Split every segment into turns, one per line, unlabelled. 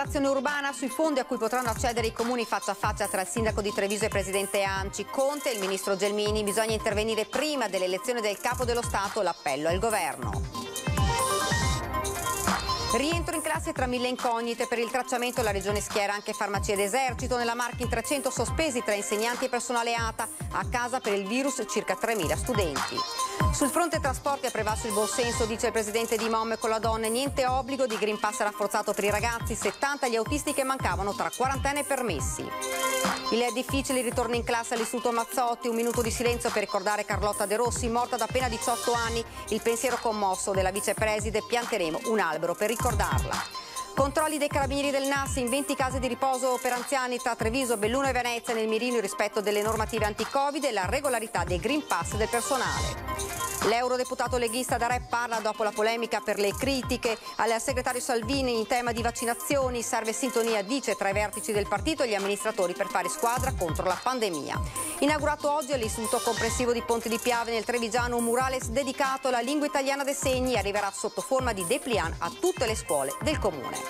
rigenerazione urbana sui fondi a cui potranno accedere i comuni faccia a faccia tra il sindaco di Treviso e il presidente Anci Conte e il ministro Gelmini. Bisogna intervenire prima dell'elezione del capo dello Stato. L'appello al governo. Rientro in classe tra mille incognite. Per il tracciamento la regione schiera anche farmacie d'esercito nella Marca in 300 sospesi tra insegnanti e personale ATA a. Casa per il virus circa 3.000 studenti. Sul fronte trasporti ha prevalso il buon senso, dice il presidente di Mom con la donna, niente obbligo di Green Pass rafforzato per i ragazzi, 70 gli autisti che mancavano tra quarantena e permessi. Il difficile ritorno in classe all'Istituto Mazzotti, un minuto di silenzio per ricordare Carlotta De Rossi, morta da appena 18 anni, il pensiero commosso della vicepreside, pianteremo un albero per ricordarla. Controlli dei carabinieri del NAS in 20 case di riposo per anziani tra Treviso, Belluno e Venezia nel mirino rispetto delle normative anti-Covid e la regolarità dei Green Pass del personale. L'eurodeputato leghista da Re parla dopo la polemica per le critiche al segretario Salvini in tema di vaccinazioni. Serve sintonia, dice, tra i vertici del partito e gli amministratori per fare squadra contro la pandemia. Inaugurato oggi all'Istituto Comprensivo di Ponte di Piave nel Trevigiano un murales dedicato alla lingua italiana dei segni arriverà sotto forma di dépliant a tutte le scuole del comune.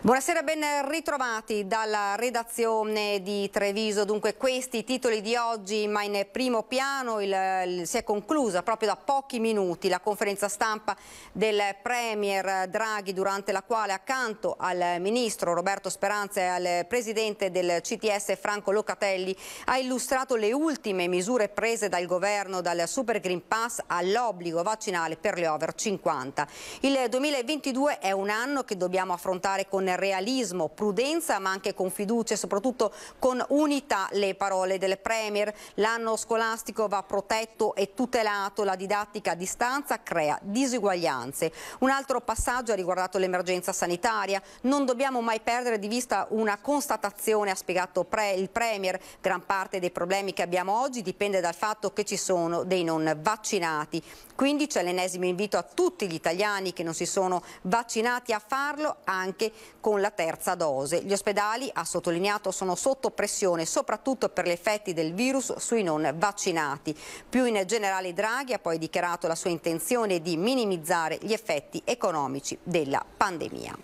Buonasera, ben ritrovati dalla redazione di Treviso. Dunque questi titoli di oggi, ma in primo piano il, il, si è conclusa proprio da pochi minuti la conferenza stampa del Premier Draghi durante la quale accanto al Ministro Roberto Speranza e al Presidente del CTS Franco Locatelli ha illustrato le ultime misure prese dal Governo dal Super Green Pass all'obbligo vaccinale per le over 50. Il 2022 è un anno che dobbiamo affrontare con realismo, prudenza ma anche con fiducia e soprattutto con unità le parole del Premier. L'anno scolastico va protetto e tutelato, la didattica a distanza crea disuguaglianze. Un altro passaggio ha riguardato l'emergenza sanitaria. Non dobbiamo mai perdere di vista una constatazione, ha spiegato il Premier. Gran parte dei problemi che abbiamo oggi dipende dal fatto che ci sono dei non vaccinati. Quindi c'è l'ennesimo invito a tutti gli italiani che non si sono vaccinati a farlo anche con la terza dose. Gli ospedali, ha sottolineato, sono sotto pressione soprattutto per gli effetti del virus sui non vaccinati. Più in generale Draghi ha poi dichiarato la sua intenzione di minimizzare gli effetti economici della pandemia.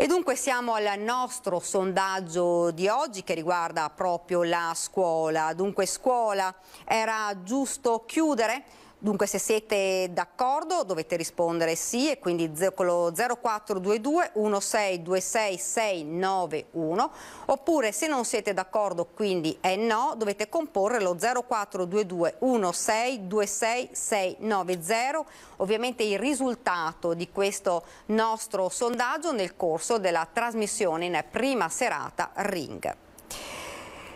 E dunque siamo al nostro sondaggio di oggi che riguarda proprio la scuola. Dunque scuola era giusto chiudere? Dunque se siete d'accordo dovete rispondere sì e quindi con lo 0422 1626 691 oppure se non siete d'accordo quindi è no dovete comporre lo 0422 1626 690 ovviamente il risultato di questo nostro sondaggio nel corso della trasmissione in prima serata Ring.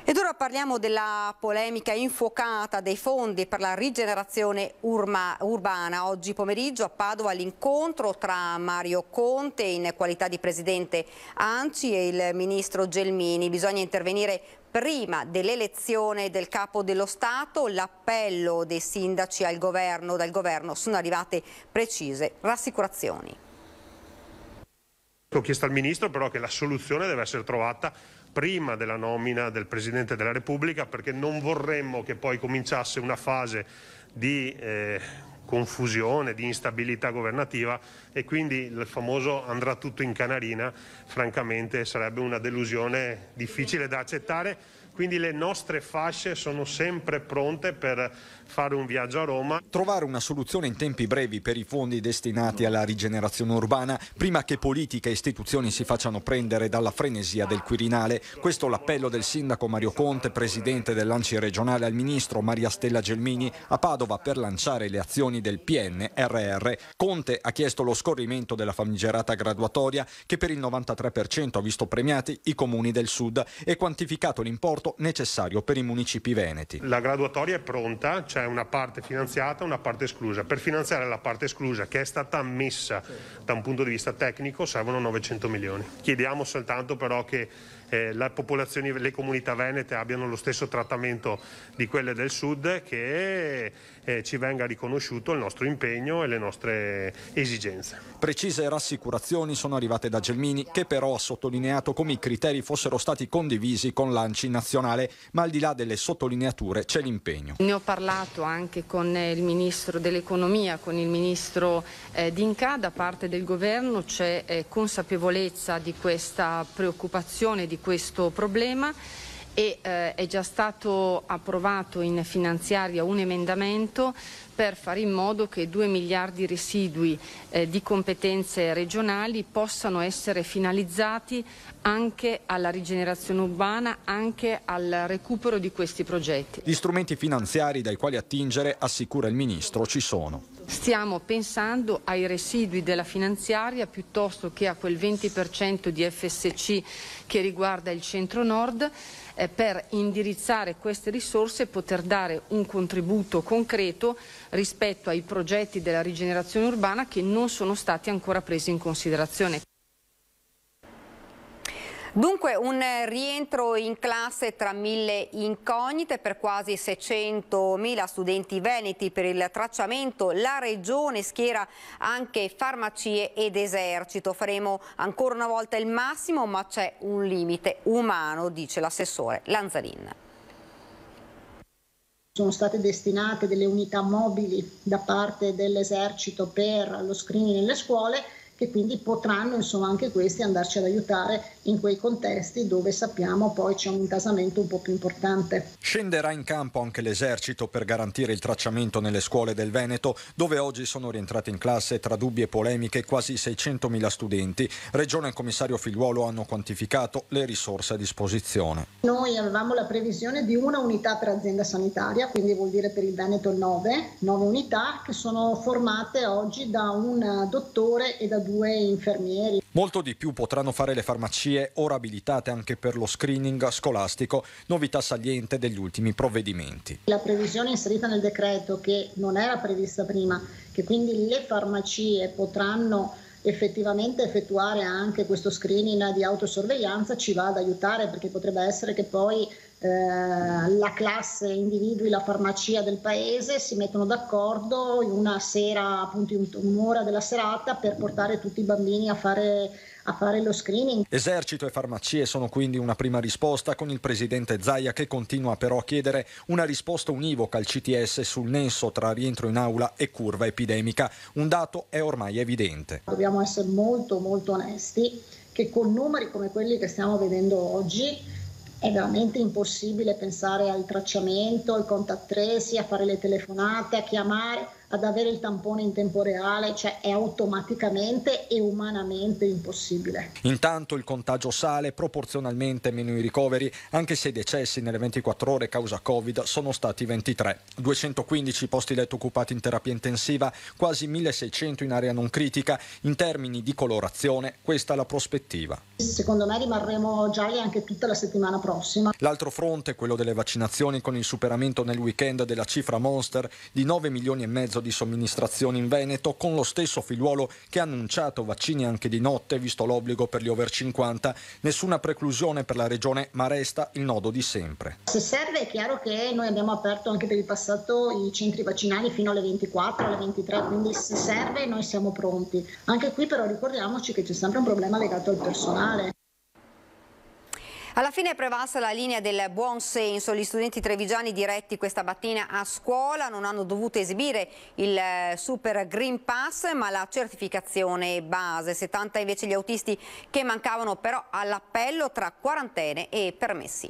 Ed ora parliamo della polemica infuocata dei fondi per la rigenerazione urma, urbana. Oggi pomeriggio a Padova l'incontro tra Mario Conte in qualità di presidente ANCI e il ministro Gelmini. Bisogna intervenire prima dell'elezione del capo dello Stato. L'appello dei sindaci al governo, dal governo sono arrivate precise rassicurazioni.
Ho chiesto al Ministro però che la soluzione deve essere trovata prima della nomina del Presidente della Repubblica perché non vorremmo che poi cominciasse una fase di eh, confusione, di instabilità governativa e quindi il famoso andrà tutto in canarina, francamente sarebbe una delusione difficile da accettare. Quindi le nostre fasce sono sempre pronte per fare un viaggio a Roma.
Trovare una soluzione in tempi brevi per i fondi destinati alla rigenerazione urbana prima che politica e istituzioni si facciano prendere dalla frenesia del Quirinale. Questo l'appello del sindaco Mario Conte, presidente dell'Anci regionale al ministro Maria Stella Gelmini a Padova per lanciare le azioni del PNRR. Conte ha chiesto lo scorrimento della famigerata graduatoria che per il 93% ha visto premiati i comuni del sud e quantificato l'importo necessario per i municipi veneti.
La graduatoria è pronta, c'è una parte finanziata e una parte esclusa. Per finanziare la parte esclusa, che è stata ammessa da un punto di vista tecnico, servono 900 milioni. Chiediamo soltanto però che eh, le popolazioni, le comunità venete abbiano lo stesso trattamento di quelle del sud, che eh, ci venga riconosciuto il nostro impegno e le nostre esigenze.
Precise rassicurazioni sono arrivate da Gelmini, che però ha sottolineato come i criteri fossero stati condivisi con l'Anci nazionale nazionale, ma al di là delle sottolineature c'è l'impegno.
Ne ho parlato anche con il Ministro dell'Economia, con il Ministro eh, D'Inca, da parte del Governo c'è eh, consapevolezza di questa preoccupazione, di questo problema e eh, è già stato approvato in finanziaria un emendamento per fare in modo che 2 miliardi residui eh, di competenze regionali possano essere finalizzati anche alla rigenerazione urbana, anche al recupero di questi progetti.
Gli strumenti finanziari dai quali attingere, assicura il Ministro, ci sono.
Stiamo pensando ai residui della finanziaria piuttosto che a quel 20% di FSC che riguarda il centro-nord eh, per indirizzare queste risorse e poter dare un contributo concreto rispetto ai progetti della rigenerazione urbana che non sono stati ancora presi in considerazione.
Dunque un rientro in classe tra mille incognite per quasi 600.000 studenti veneti per il tracciamento. La Regione schiera anche farmacie ed esercito. Faremo ancora una volta il massimo ma c'è un limite umano, dice l'assessore Lanzarin.
Sono state destinate delle unità mobili da parte dell'esercito per lo screening nelle scuole che quindi potranno insomma anche questi andarci ad aiutare in quei contesti dove sappiamo poi c'è un intasamento un po' più importante.
Scenderà in campo anche l'esercito per garantire il tracciamento nelle scuole del Veneto dove oggi sono rientrati in classe tra dubbi e polemiche quasi 600.000 studenti. Regione e commissario Figliuolo hanno quantificato le risorse a disposizione.
Noi avevamo la previsione di una unità per azienda sanitaria, quindi vuol dire per il Veneto 9, 9 unità che sono formate oggi da un dottore e da due infermieri.
Molto di più potranno fare le farmacie ora abilitate anche per lo screening scolastico, novità saliente degli ultimi provvedimenti.
La previsione inserita nel decreto che non era prevista prima, che quindi le farmacie potranno effettivamente effettuare anche questo screening di autosorveglianza ci va ad aiutare perché potrebbe essere che poi la classe individui la farmacia del paese, si mettono d'accordo in una sera, appunto in un'ora della serata per portare tutti i bambini a fare a fare lo screening.
Esercito e farmacie sono quindi una prima risposta con il presidente Zaia che continua però a chiedere una risposta univoca al CTS sul nesso tra rientro in aula e curva epidemica. Un dato è ormai evidente.
Dobbiamo essere molto molto onesti che con numeri come quelli che stiamo vedendo oggi è veramente impossibile pensare al tracciamento, al contact tracing, a fare le telefonate, a chiamare ad avere il tampone in tempo reale, cioè è automaticamente e umanamente impossibile.
Intanto il contagio sale, proporzionalmente meno i ricoveri, anche se i decessi nelle 24 ore causa Covid sono stati 23. 215 posti letto occupati in terapia intensiva, quasi 1600 in area non critica. In termini di colorazione, questa è la prospettiva.
Secondo me rimarremo gialli anche tutta la settimana prossima.
L'altro fronte, quello delle vaccinazioni, con il superamento nel weekend della cifra monster di 9 milioni e mezzo di somministrazioni in Veneto, con lo stesso figliuolo che ha annunciato vaccini anche di notte, visto l'obbligo per gli over 50. Nessuna preclusione per la regione, ma resta il nodo di sempre.
Se serve è chiaro che noi abbiamo aperto anche per il passato i centri vaccinali fino alle 24, alle 23, quindi se serve noi siamo pronti. Anche qui però ricordiamoci che c'è sempre un problema legato al personale.
Alla fine è prevalsa la linea del buon senso, gli studenti trevigiani diretti questa mattina a scuola non hanno dovuto esibire il eh, Super Green Pass ma la certificazione base, 70 invece gli autisti che mancavano però all'appello tra quarantene e permessi.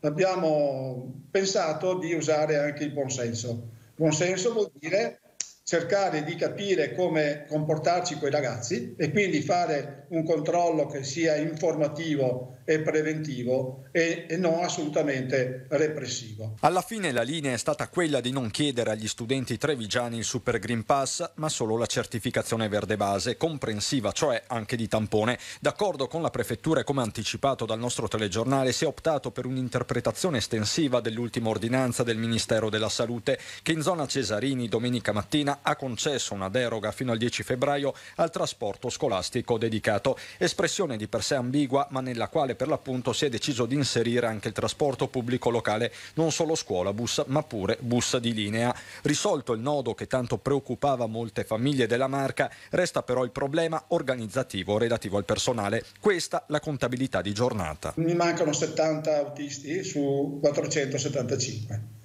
Abbiamo pensato di usare anche il buon senso. Buon senso vuol dire cercare di capire come comportarci con i ragazzi e quindi fare un controllo che sia informativo e preventivo e, e, non assolutamente repressivo.
Alla fine la linea è stata quella di non chiedere agli studenti trevigiani il Super Green Pass, ma solo la certificazione verde base, comprensiva, cioè anche di tampone. D'accordo con la prefettura e come anticipato dal nostro telegiornale, si è optato per un'interpretazione estensiva dell'ultima ordinanza del Ministero della Salute che in zona Cesarini domenica mattina Ha concesso una deroga fino al 10 febbraio al trasporto scolastico dedicato, espressione di per sé ambigua ma nella quale per l'appunto si è deciso di inserire anche il trasporto pubblico locale, non solo scuolabus ma pure bus di linea. Risolto il nodo che tanto preoccupava molte famiglie della Marca, resta però il problema organizzativo relativo al personale. Questa la contabilità di giornata.
Mi mancano 70 autisti su 475.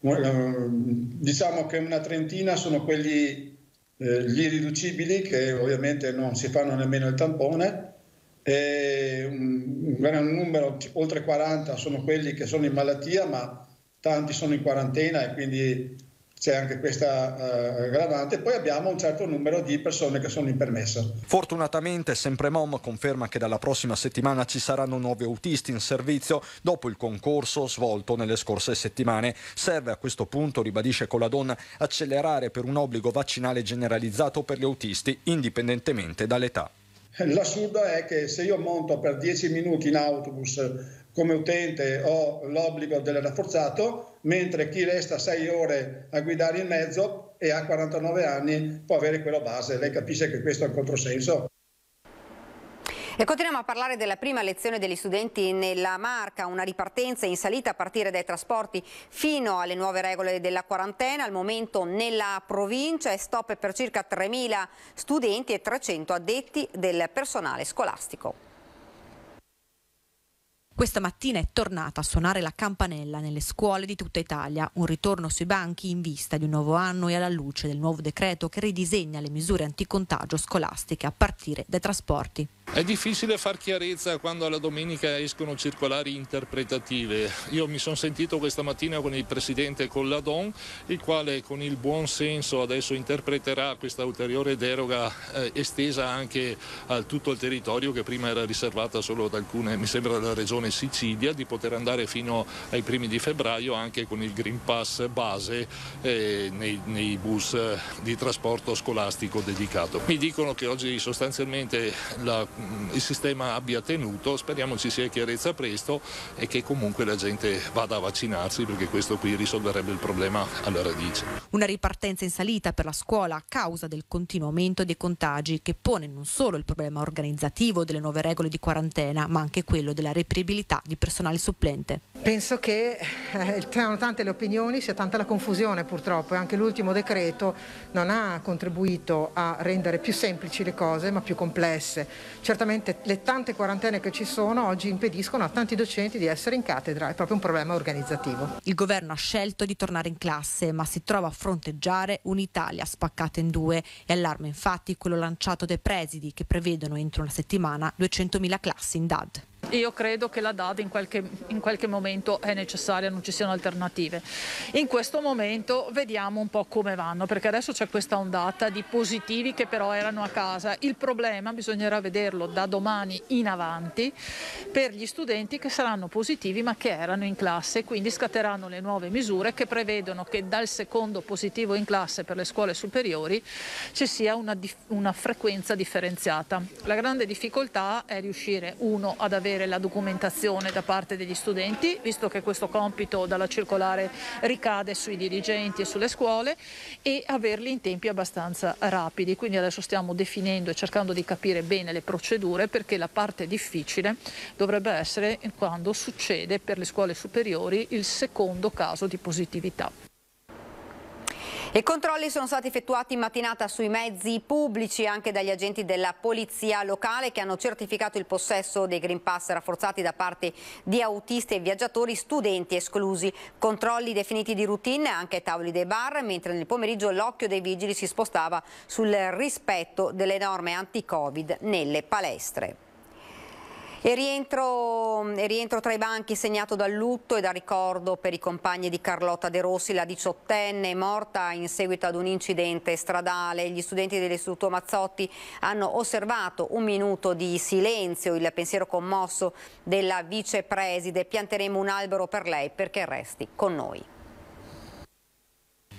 Eh, diciamo che una trentina sono quelli eh, gli irriducibili che ovviamente non si fanno nemmeno il tampone e un gran numero, oltre 40, sono quelli che sono in malattia ma tanti sono in quarantena e quindi c'è anche questa uh, aggravante. Poi abbiamo un certo numero di persone che sono in permesso.
Fortunatamente sempre Mom conferma che dalla prossima settimana ci saranno nuovi autisti in servizio dopo il concorso svolto nelle scorse settimane. Serve a questo punto, ribadisce Coladon, accelerare per un obbligo vaccinale generalizzato per gli autisti indipendentemente dall'età.
L'assurdo è che se io monto per 10 minuti in autobus come utente ho l'obbligo del rafforzato, mentre chi resta 6 ore a guidare in mezzo e ha 49 anni può avere quello base. Lei capisce che questo è un controsenso?
E continuiamo a parlare della prima lezione degli studenti nella Marca, una ripartenza in salita a partire dai trasporti fino alle nuove regole della quarantena. Al momento nella provincia è stop per circa 3.000 studenti e 300 addetti del personale scolastico.
Questa mattina è tornata a suonare la campanella nelle scuole di tutta Italia, un ritorno sui banchi in vista di un nuovo anno e alla luce del nuovo decreto che ridisegna le misure anticontagio scolastiche a partire dai trasporti.
È difficile far chiarezza quando alla domenica escono circolari interpretative. Io mi sono sentito questa mattina con il presidente Colladon, il quale con il buon senso adesso interpreterà questa ulteriore deroga eh, estesa anche a tutto il territorio che prima era riservata solo ad alcune, mi sembra della regione Sicilia, di poter andare fino ai primi di febbraio anche con il Green Pass base eh, nei, nei bus eh, di trasporto scolastico dedicato. Mi dicono che oggi sostanzialmente la il sistema abbia tenuto, speriamo ci sia chiarezza presto e che comunque la gente vada a vaccinarsi perché questo qui risolverebbe il problema alla radice.
Una ripartenza in salita per la scuola a causa del continuo aumento dei contagi che pone non solo il problema organizzativo delle nuove regole di quarantena ma anche quello della reperibilità di personale supplente.
Penso che eh, siano tante le opinioni, sia tanta la confusione purtroppo e anche l'ultimo decreto non ha contribuito a rendere più semplici le cose ma più complesse. Certamente le tante quarantene che ci sono oggi impediscono a tanti docenti di essere in cattedra, è proprio un problema organizzativo.
Il governo ha scelto di tornare in classe ma si trova a fronteggiare un'Italia spaccata in due e allarma infatti quello lanciato dai presidi che prevedono entro una settimana 200.000 classi in DAD.
Io credo che la DAD in qualche, in qualche, momento è necessaria, non ci siano alternative. In questo momento vediamo un po' come vanno, perché adesso c'è questa ondata di positivi che però erano a casa. Il problema bisognerà vederlo da domani in avanti per gli studenti che saranno positivi ma che erano in classe, quindi scatteranno le nuove misure che prevedono che dal secondo positivo in classe per le scuole superiori ci sia una, una frequenza differenziata. La grande difficoltà è riuscire uno ad avere avere la documentazione da parte degli studenti, visto che questo compito dalla circolare ricade sui dirigenti e sulle scuole, e averli in tempi abbastanza rapidi. Quindi adesso stiamo definendo e cercando di capire bene le procedure perché la parte difficile dovrebbe essere quando succede per le scuole superiori il secondo caso di positività.
I controlli sono stati effettuati in mattinata sui mezzi pubblici anche dagli agenti della polizia locale che hanno certificato il possesso dei Green Pass rafforzati da parte di autisti e viaggiatori, studenti esclusi. Controlli definiti di routine anche ai tavoli dei bar, mentre nel pomeriggio l'occhio dei vigili si spostava sul rispetto delle norme anti-Covid nelle palestre. E rientro, e rientro, tra i banchi segnato dal lutto e dal ricordo per i compagni di Carlotta De Rossi, la diciottenne morta in seguito ad un incidente stradale. Gli studenti dell'Istituto Mazzotti hanno osservato un minuto di silenzio, il pensiero commosso della vicepreside. Pianteremo un albero per lei perché resti con noi.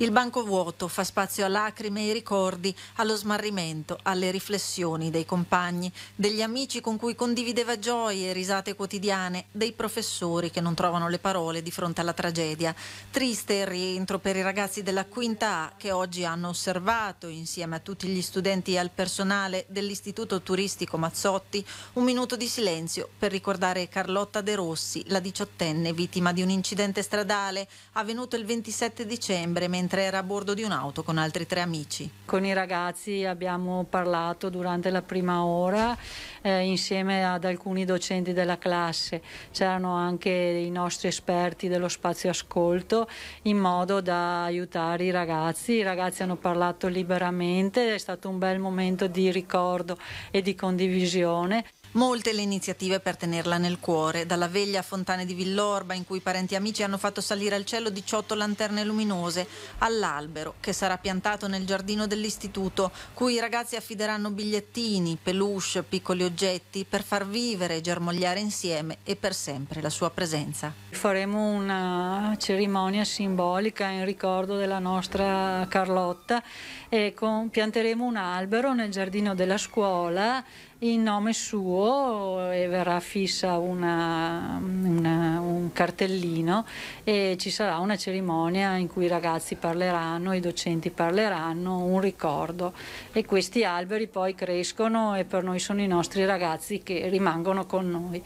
Il banco vuoto fa spazio a lacrime e ricordi, allo smarrimento, alle riflessioni dei compagni, degli amici con cui condivideva gioie e risate quotidiane, dei professori che non trovano le parole di fronte alla tragedia. Triste il rientro per i ragazzi della quinta A che oggi hanno osservato, insieme a tutti gli studenti e al personale dell'Istituto Turistico Mazzotti, un minuto di silenzio per ricordare Carlotta De Rossi, la diciottenne vittima di un incidente stradale avvenuto il 27 dicembre mentre mentre era a bordo di un'auto con altri tre amici.
Con i ragazzi abbiamo parlato durante la prima ora eh, insieme ad alcuni docenti della classe, c'erano anche i nostri esperti dello spazio ascolto in modo da aiutare i ragazzi. I ragazzi hanno parlato liberamente, è stato un bel momento di ricordo e di condivisione.
Molte le iniziative per tenerla nel cuore, dalla veglia a Fontane di Villorba in cui parenti e amici hanno fatto salire al cielo 18 lanterne luminose, all'albero che sarà piantato nel giardino dell'istituto, cui i ragazzi affideranno bigliettini, peluche, piccoli oggetti per far vivere e germogliare insieme e per sempre la sua presenza.
Faremo una cerimonia simbolica in ricordo della nostra Carlotta e con, pianteremo un albero nel giardino della scuola in nome suo e verrà fissa una, una, un cartellino e ci sarà una cerimonia in cui i ragazzi parleranno, i docenti parleranno, un ricordo e questi alberi poi crescono e per noi sono i nostri ragazzi che rimangono con noi.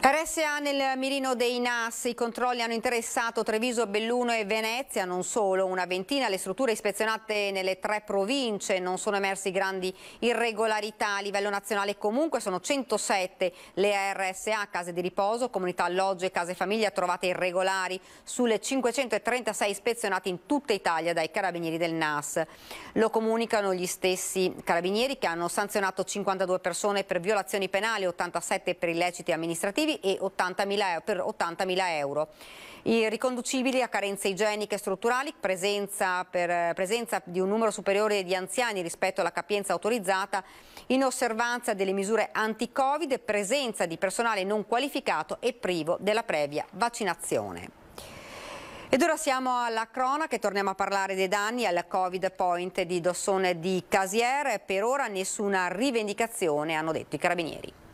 RSA nel mirino dei NAS, i controlli hanno interessato Treviso, Belluno e Venezia, non solo, una ventina le strutture ispezionate nelle tre province, non sono emersi grandi irregolarità a livello nazionale, comunque sono 107 le RSA, case di riposo, comunità alloggio e case famiglia trovate irregolari sulle 536 ispezionate in tutta Italia dai carabinieri del NAS. Lo comunicano gli stessi carabinieri che hanno sanzionato 52 persone per violazioni penali, 87 per illeciti amministrativi e 80.000 per 80.000 euro. I riconducibili a carenze igieniche strutturali, presenza, per, presenza di un numero superiore di anziani rispetto alla capienza autorizzata, inosservanza delle misure anti-Covid, presenza di personale non qualificato e privo della previa vaccinazione. Ed ora siamo alla cronaca e torniamo a parlare dei danni al Covid Point di Dossone di Casier. Per ora nessuna rivendicazione, hanno detto i carabinieri.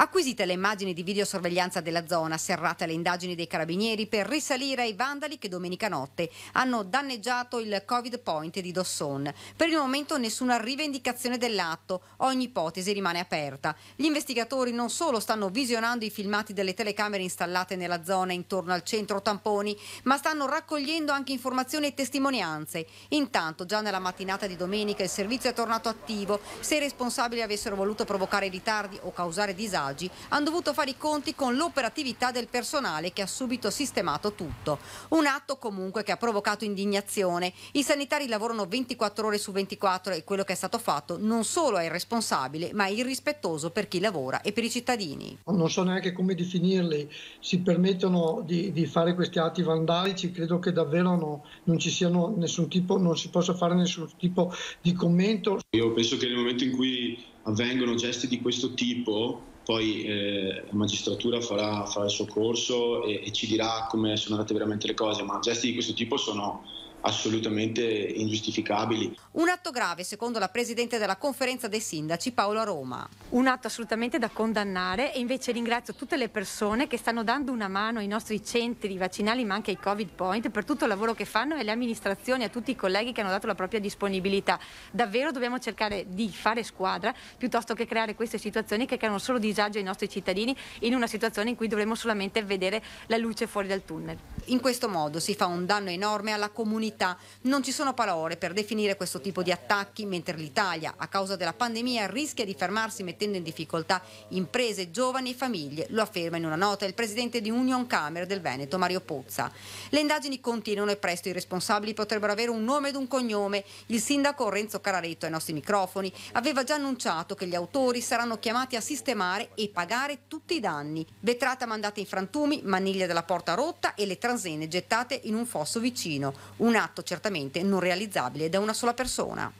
Acquisite le immagini di videosorveglianza della zona, serrate le indagini dei carabinieri per risalire ai vandali che domenica notte hanno danneggiato il Covid Point di Dosson. Per il momento nessuna rivendicazione dell'atto, ogni ipotesi rimane aperta. Gli investigatori non solo stanno visionando i filmati delle telecamere installate nella zona intorno al centro tamponi, ma stanno raccogliendo anche informazioni e testimonianze. Intanto, già nella mattinata di domenica il servizio è tornato attivo. Se i responsabili avessero voluto provocare ritardi o causare disagi, disagi hanno dovuto fare i conti con l'operatività del personale che ha subito sistemato tutto. Un atto comunque che ha provocato indignazione. I sanitari lavorano 24 ore su 24 e quello che è stato fatto non solo è irresponsabile ma è irrispettoso per chi lavora e per i cittadini.
Non so neanche come definirli, si permettono di, di fare questi atti vandalici, credo che davvero no, non ci siano nessun tipo, non si possa fare nessun tipo di commento.
Io penso che nel momento in cui avvengono gesti di questo tipo poi eh, la magistratura farà, farà, il suo corso e, e ci dirà come sono andate veramente le cose, ma gesti di questo tipo sono assolutamente ingiustificabili.
Un atto grave, secondo la Presidente della Conferenza dei Sindaci, Paolo Roma.
Un atto assolutamente da condannare e invece ringrazio tutte le persone che stanno dando una mano ai nostri centri vaccinali ma anche ai Covid Point per tutto il lavoro che fanno e alle amministrazioni, a tutti i colleghi che hanno dato la propria disponibilità. Davvero dobbiamo cercare di fare squadra piuttosto che creare queste situazioni che creano solo disagio ai nostri cittadini in una situazione in cui dovremo solamente vedere la luce fuori dal tunnel.
In questo modo si fa un danno enorme alla comunità comunità. Non ci sono parole per definire questo tipo di attacchi, mentre l'Italia, a causa della pandemia, rischia di fermarsi mettendo in difficoltà imprese, giovani e famiglie, lo afferma in una nota il presidente di Union Camere del Veneto, Mario Pozza. Le indagini continuano e presto i responsabili potrebbero avere un nome ed un cognome. Il sindaco Renzo Cararetto ai nostri microfoni aveva già annunciato che gli autori saranno chiamati a sistemare e pagare tutti i danni. Vetrata mandata in frantumi, maniglia della porta rotta e le transene gettate in un fosso vicino. Un atto certamente non realizzabile da una sola persona.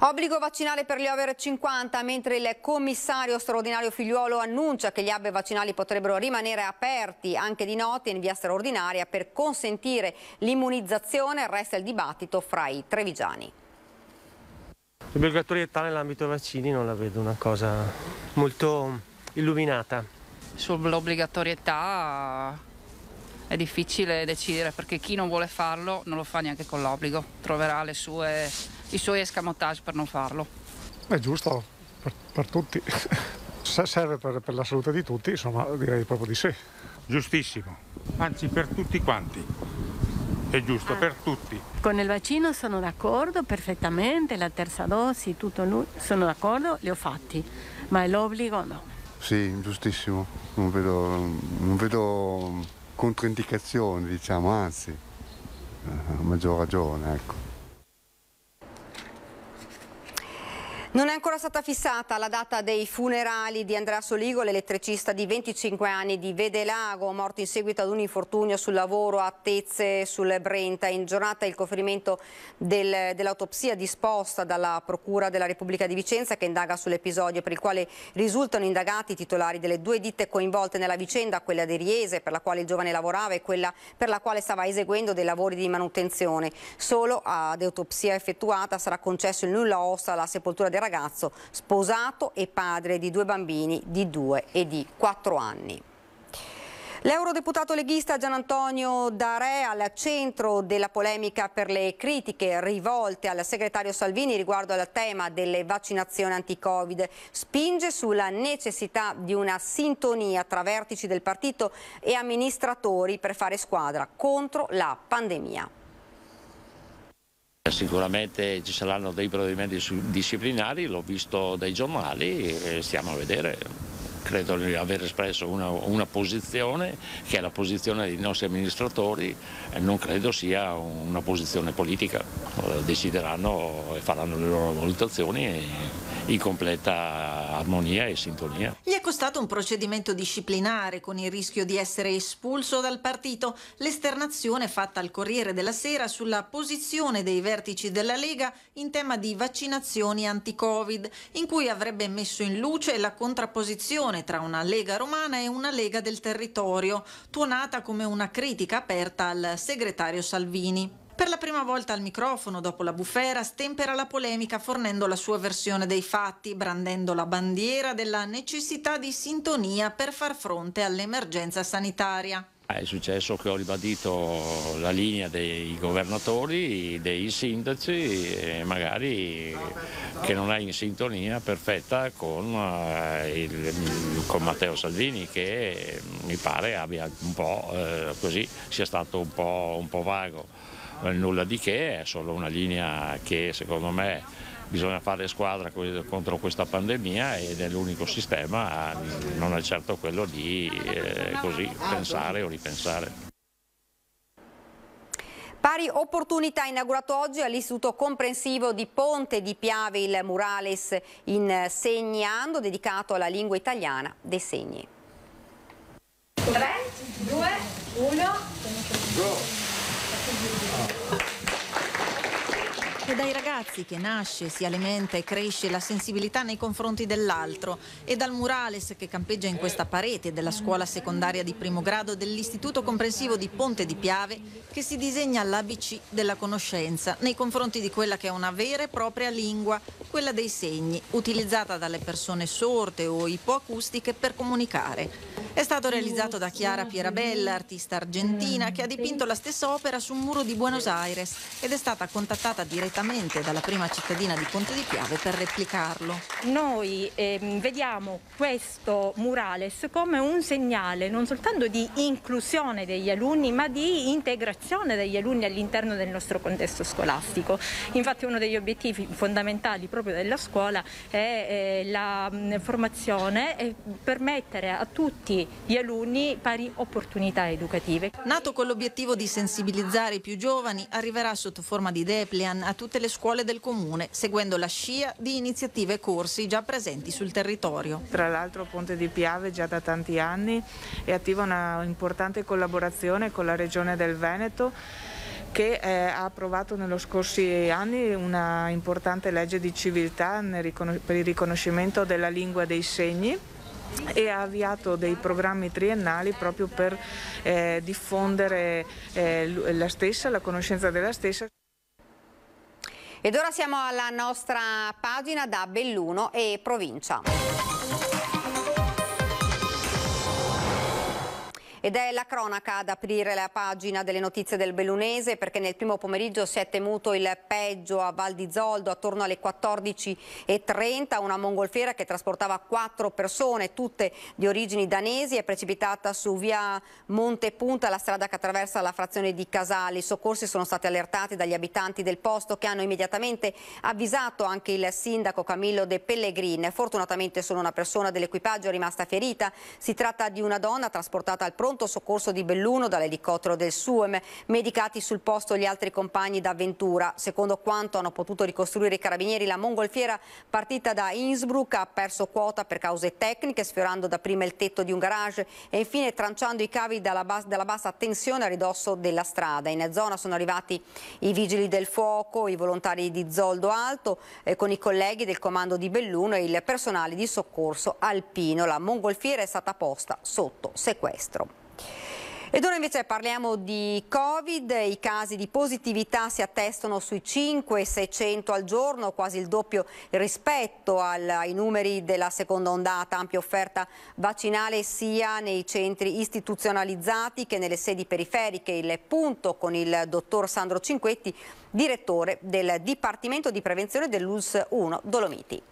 Obbligo vaccinale per gli over 50, mentre il commissario straordinario Figliuolo annuncia che gli hub vaccinali potrebbero rimanere aperti anche di notte in via straordinaria per consentire l'immunizzazione, resta il dibattito fra i trevigiani.
L'obbligatorietà nell'ambito dei vaccini non la vedo una cosa molto illuminata.
Sull'obbligatorietà è difficile decidere perché chi non vuole farlo non lo fa neanche con l'obbligo, troverà sue, i suoi escamotage per non farlo.
È giusto per, per tutti, se serve per, per, la salute di tutti, insomma direi proprio di sì.
Giustissimo, anzi per tutti quanti. È giusto, ah. per tutti.
Con il vaccino sono d'accordo perfettamente, la terza dose, tutto sono d'accordo, li ho fatti, ma l'obbligo no.
Sì, giustissimo, non vedo, non vedo controindicazioni, diciamo, anzi, a maggior ragione. Ecco.
Non è ancora stata fissata la data dei funerali di Andrea Soligo, l'elettricista di 25 anni di Vedelago, morto in seguito ad un infortunio sul lavoro a Tezze sul Brenta. In giornata il conferimento del, dell'autopsia disposta dalla Procura della Repubblica di Vicenza che indaga sull'episodio per il quale risultano indagati i titolari delle due ditte coinvolte nella vicenda, quella di Riese per la quale il giovane lavorava e quella per la quale stava eseguendo dei lavori di manutenzione. Solo ad autopsia effettuata sarà concesso il nulla ossa alla sepoltura del del ragazzo sposato e padre di due bambini di 2 e di 4 anni. L'eurodeputato leghista Gian Antonio Dare al centro della polemica per le critiche rivolte al segretario Salvini riguardo al tema delle vaccinazioni anti-Covid spinge sulla necessità di una sintonia tra vertici del partito e amministratori per fare squadra contro la pandemia.
Sicuramente ci saranno dei provvedimenti disciplinari, l'ho visto dai giornali e stiamo a vedere credo di aver espresso una, una, posizione che è la posizione dei nostri amministratori e non credo sia una posizione politica. Decideranno e faranno le loro valutazioni in completa armonia e sintonia.
Gli è costato un procedimento disciplinare con il rischio di essere espulso dal partito. L'esternazione fatta al Corriere della Sera sulla posizione dei vertici della Lega in tema di vaccinazioni anti-Covid, in cui avrebbe messo in luce la contrapposizione tra una Lega romana e una Lega del territorio, tuonata come una critica aperta al segretario Salvini. Per la prima volta al microfono, dopo la bufera, stempera la polemica fornendo la sua versione dei fatti, brandendo la bandiera della necessità di sintonia per far fronte all'emergenza sanitaria.
È successo che ho ribadito la linea dei governatori, dei sindaci e magari che non è in sintonia perfetta con, eh, il, con Matteo Salvini che mi pare abbia un po' eh, così, sia stato un po', un po' vago. Nulla di che, è solo una linea che secondo me bisogna fare squadra contro questa pandemia ed è l'unico sistema, non è certo quello di eh, così pensare o ripensare.
Pari opportunità inaugurato oggi all'Istituto Comprensivo di Ponte di Piave il Murales in Segnando dedicato alla lingua italiana dei segni. 3, 2, 1, go!
Dai ragazzi che nasce, si alimenta e cresce la sensibilità nei confronti dell'altro e dal murales che campeggia in questa parete della scuola secondaria di primo grado dell'Istituto Comprensivo di Ponte di Piave che si disegna l'ABC della conoscenza nei confronti di quella che è una vera e propria lingua, quella dei segni, utilizzata dalle persone sorte o ipoacustiche per comunicare. È stato realizzato da Chiara Pierabella, artista argentina, che ha dipinto la stessa opera su un muro di Buenos Aires ed è stata contattata direttamente dalla prima cittadina di Ponte di Piave per replicarlo.
Noi eh, vediamo questo murales come un segnale non soltanto di inclusione degli alunni, ma di integrazione degli alunni all'interno del nostro contesto scolastico. Infatti uno degli obiettivi fondamentali proprio della scuola è eh, la mh, formazione e permettere a tutti gli alunni pari opportunità educative.
Nato con l'obiettivo di sensibilizzare i più giovani, arriverà sotto forma di Deplian a tutte le scuole del comune, seguendo la scia di iniziative e corsi già presenti sul territorio.
Tra l'altro Ponte di Piave già da tanti anni è attiva una importante collaborazione con la Regione del Veneto che eh, ha approvato negli scorsi anni una importante legge di civiltà per il riconoscimento della lingua dei segni e ha avviato dei programmi triennali proprio per eh, diffondere eh, la stessa, la conoscenza della stessa.
Ed ora siamo alla nostra pagina da Belluno e provincia. Ed è la cronaca ad aprire la pagina delle notizie del Bellunese perché nel primo pomeriggio si è temuto il peggio a Val di Zoldo attorno alle 14.30. Una mongolfiera che trasportava quattro persone, tutte di origini danesi, è precipitata su via Montepunta, la strada che attraversa la frazione di Casali. I soccorsi sono stati allertati dagli abitanti del posto che hanno immediatamente avvisato anche il sindaco Camillo De Pellegrin. Fortunatamente solo una persona dell'equipaggio è rimasta ferita. Si tratta di una donna trasportata al pronto pronto soccorso di Belluno dall'elicottero del SUEM, medicati sul posto gli altri compagni d'avventura. Secondo quanto hanno potuto ricostruire i carabinieri, la mongolfiera partita da Innsbruck ha perso quota per cause tecniche, sfiorando dapprima il tetto di un garage e infine tranciando i cavi dalla, bas dalla bassa tensione a ridosso della strada. In zona sono arrivati i vigili del fuoco, i volontari di Zoldo Alto, eh, con i colleghi del comando di Belluno e il personale di soccorso alpino. La mongolfiera è stata posta sotto sequestro. Ed ora invece parliamo di Covid, i casi di positività si attestano sui 5-600 al giorno, quasi il doppio rispetto al, ai numeri della seconda ondata, ampia offerta vaccinale sia nei centri istituzionalizzati che nelle sedi periferiche. Il punto con il dottor Sandro Cinquetti, direttore del Dipartimento di Prevenzione dell'ULS 1 Dolomiti.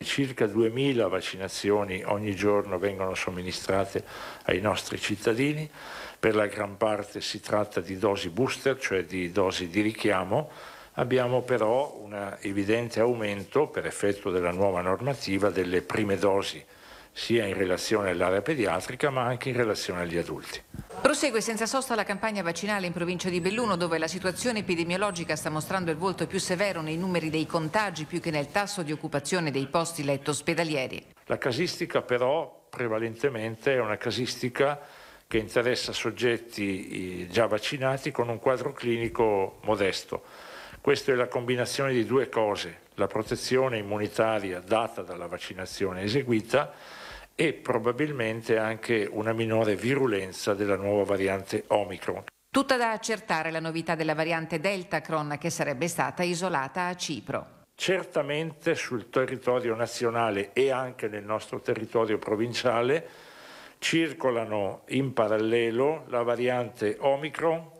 Circa 2.000 vaccinazioni ogni giorno vengono somministrate ai nostri cittadini, per la gran parte si tratta di dosi booster, cioè di dosi di richiamo, abbiamo però un evidente aumento per effetto della nuova normativa delle prime dosi sia in relazione all'area pediatrica ma anche in relazione agli adulti.
Prosegue senza sosta la campagna vaccinale in provincia di Belluno dove la situazione epidemiologica sta mostrando il volto più severo nei numeri dei contagi più che nel tasso di occupazione dei posti letto ospedalieri.
La casistica però prevalentemente è una casistica che interessa soggetti eh, già vaccinati con un quadro clinico modesto. Questa è la combinazione di due cose, la protezione immunitaria data dalla vaccinazione eseguita e probabilmente anche una minore virulenza della nuova variante Omicron.
Tutta da accertare la novità della variante Deltacron che sarebbe stata isolata a Cipro.
Certamente sul territorio nazionale e anche nel nostro territorio provinciale circolano in parallelo la variante Omicron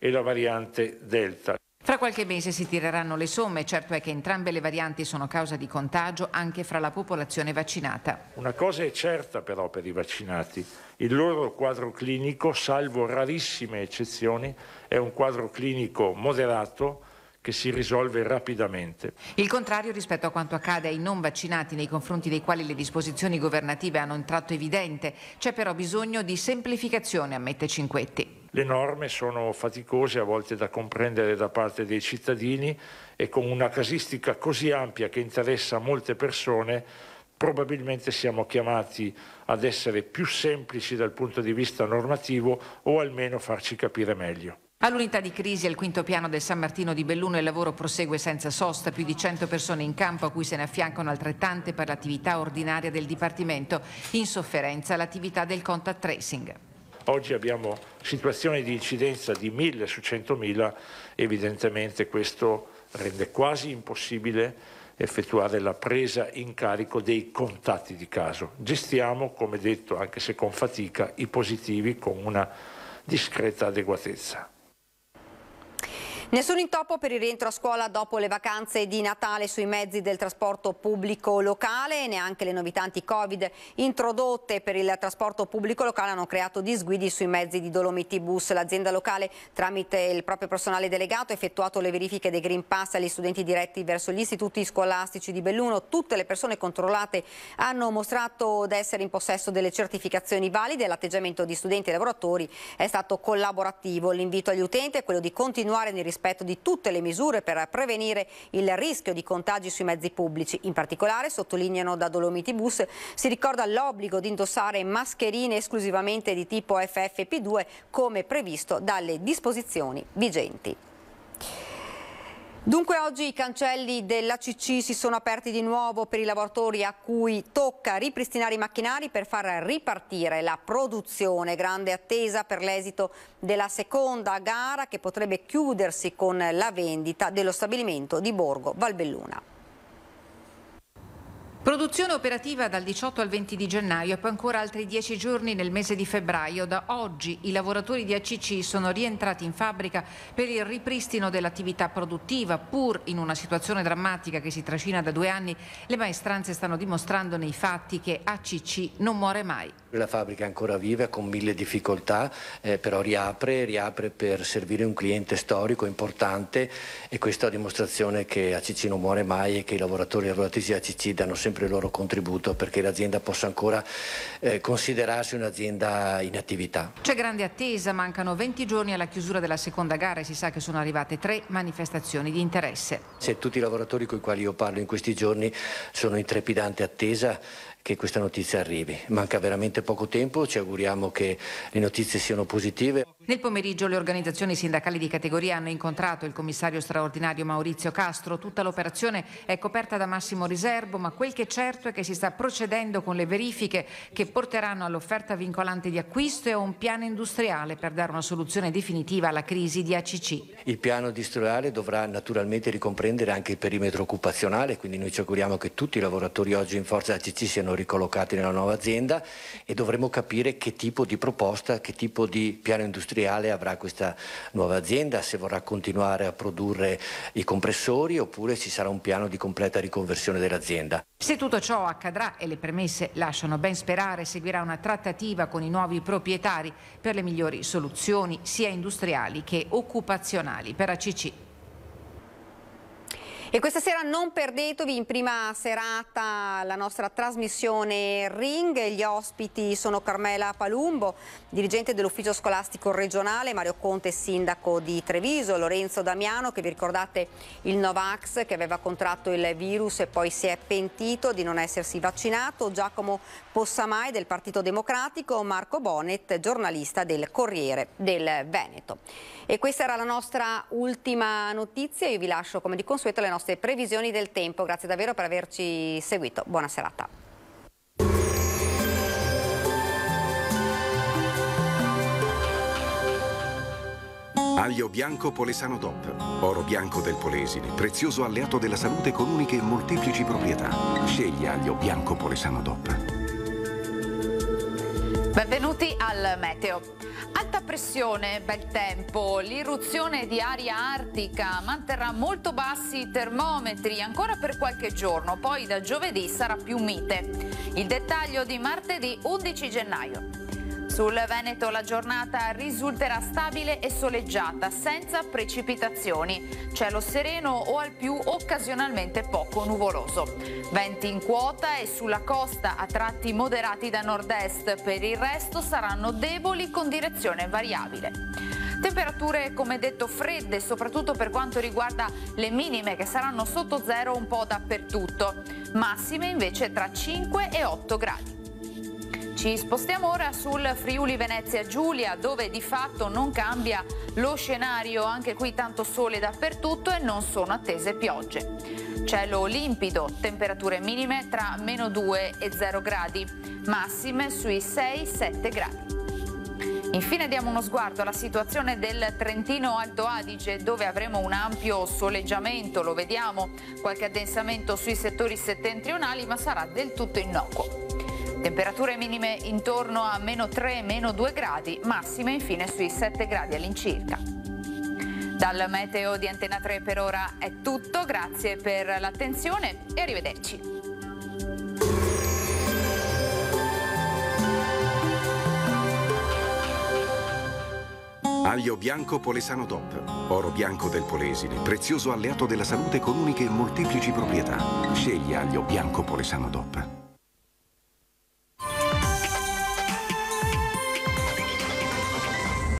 e la variante Delta.
Fra qualche mese si tireranno le somme, certo è che entrambe le varianti sono causa di contagio anche fra la popolazione vaccinata.
Una cosa è certa però per i vaccinati, il loro quadro clinico, salvo rarissime eccezioni, è un quadro clinico moderato che si risolve rapidamente.
Il contrario rispetto a quanto accade ai non vaccinati nei confronti dei quali le disposizioni governative hanno un tratto evidente, c'è però bisogno di semplificazione, ammette Cinquetti.
Le norme sono faticose, a volte da comprendere da parte dei cittadini e con una casistica così ampia che interessa molte persone, probabilmente siamo chiamati ad essere più semplici dal punto di vista normativo o almeno farci capire meglio.
All'unità di crisi al quinto piano del San Martino di Belluno il lavoro prosegue senza sosta, più di 100 persone in campo a cui se ne affiancano altrettante per l'attività ordinaria del Dipartimento, in sofferenza l'attività del contact tracing.
Oggi abbiamo situazioni di incidenza di 1000 su 100.000, evidentemente questo rende quasi impossibile effettuare la presa in carico dei contatti di caso. Gestiamo, come detto, anche se con fatica, i positivi con una discreta adeguatezza.
Nessun intoppo per il rientro a scuola dopo le vacanze di Natale sui mezzi del trasporto pubblico locale, neanche le novità anti-Covid introdotte per il trasporto pubblico locale hanno creato disguidi sui mezzi di Dolomiti Bus. L'azienda locale tramite il proprio personale delegato ha effettuato le verifiche dei Green Pass agli studenti diretti verso gli istituti scolastici di Belluno. Tutte le persone controllate hanno mostrato di essere in possesso delle certificazioni valide. L'atteggiamento di studenti e lavoratori è stato collaborativo. L'invito agli utenti è quello di continuare nel rispetto rispetto di tutte le misure per prevenire il rischio di contagi sui mezzi pubblici. In particolare, sottolineano da Dolomiti Bus, si ricorda l'obbligo di indossare mascherine esclusivamente di tipo FFP2 come previsto dalle disposizioni vigenti. Dunque oggi i cancelli dell'ACC si sono aperti di nuovo per i lavoratori a cui tocca ripristinare i macchinari per far ripartire la produzione. Grande attesa per l'esito della seconda gara che potrebbe chiudersi con la vendita dello stabilimento di Borgo Valbelluna.
Produzione operativa dal 18 al 20 di gennaio e poi ancora altri 10 giorni nel mese di febbraio. Da oggi i lavoratori di ACC sono rientrati in fabbrica per il ripristino dell'attività produttiva. Pur in una situazione drammatica che si trascina da due anni, le maestranze stanno dimostrando nei fatti che ACC non muore mai.
La fabbrica è ancora viva con mille difficoltà, eh, però riapre, riapre per servire un cliente storico importante e questa è la dimostrazione che ACC non muore mai e che i lavoratori e le lavoratrici di ACC danno sempre il loro contributo perché l'azienda possa ancora eh, considerarsi un'azienda in attività.
C'è grande attesa, mancano 20 giorni alla chiusura della seconda gara e si sa che sono arrivate tre manifestazioni di interesse.
Se tutti i lavoratori con i quali io parlo in questi giorni sono in trepidante attesa che questa notizia arrivi. Manca veramente poco tempo, ci auguriamo che le notizie siano positive.
Nel pomeriggio le organizzazioni sindacali di categoria hanno incontrato il commissario straordinario Maurizio Castro. Tutta l'operazione è coperta da massimo riservo, ma quel che è certo è che si sta procedendo con le verifiche che porteranno all'offerta vincolante di acquisto e a un piano industriale per dare una soluzione definitiva alla crisi di ACC.
Il piano industriale dovrà naturalmente ricomprendere anche il perimetro occupazionale, quindi noi ci auguriamo che tutti i lavoratori oggi in forza ACC siano ricollocati nella nuova azienda e dovremo capire che tipo di proposta, che tipo di piano industriale avrà questa nuova azienda, se vorrà continuare a produrre i compressori oppure ci sarà un piano di completa riconversione dell'azienda.
Se tutto ciò accadrà e le premesse lasciano ben sperare, seguirà una trattativa con i nuovi proprietari per le migliori soluzioni sia industriali che occupazionali per ACC.
E questa sera non perdetevi in prima serata la nostra trasmissione Ring. Gli ospiti sono Carmela Palumbo, dirigente dell'ufficio scolastico regionale, Mario Conte, sindaco di Treviso, Lorenzo Damiano, che vi ricordate il Novax che aveva contratto il virus e poi si è pentito di non essersi vaccinato, Giacomo Possamai del Partito Democratico, Marco Bonet, giornalista del Corriere del Veneto. E questa era la nostra ultima notizia, io vi lascio come di consueto le nostre previsioni del tempo, grazie davvero per averci seguito, buona serata.
Aglio bianco Polesano DOP, oro bianco del Polesine, prezioso alleato della salute con uniche e molteplici proprietà. Scegli aglio bianco Polesano DOP.
Benvenuti al Meteo. Alta pressione, bel tempo, l'irruzione di aria artica manterrà molto bassi i termometri ancora per qualche giorno, poi da giovedì sarà più mite. Il dettaglio di martedì 11 gennaio. Sul Veneto la giornata risulterà stabile e soleggiata, senza precipitazioni. Cielo sereno o al più occasionalmente poco nuvoloso. Venti in quota e sulla costa a tratti moderati da nord-est, per il resto saranno deboli con direzione variabile. Temperature come detto fredde, soprattutto per quanto riguarda le minime che saranno sotto zero un po' dappertutto, massime invece tra 5 e 8 gradi. Ci spostiamo ora sul Friuli Venezia Giulia dove di fatto non cambia lo scenario, anche qui tanto sole dappertutto e non sono attese piogge. Cielo limpido, temperature minime tra meno 2 e 0 gradi, massime sui 6-7 gradi. Infine diamo uno sguardo alla situazione del Trentino Alto Adige dove avremo un ampio soleggiamento, lo vediamo, qualche addensamento sui settori settentrionali ma sarà del tutto innocuo. Temperature minime intorno a meno 3, meno 2 gradi, massime infine sui 7 gradi all'incirca. Dal meteo di Antena 3 per ora è tutto, grazie per l'attenzione e arrivederci.
Aglio bianco Polesano DOP, oro bianco del Polesine, prezioso alleato della salute con uniche e molteplici proprietà. Scegli aglio bianco Polesano DOP.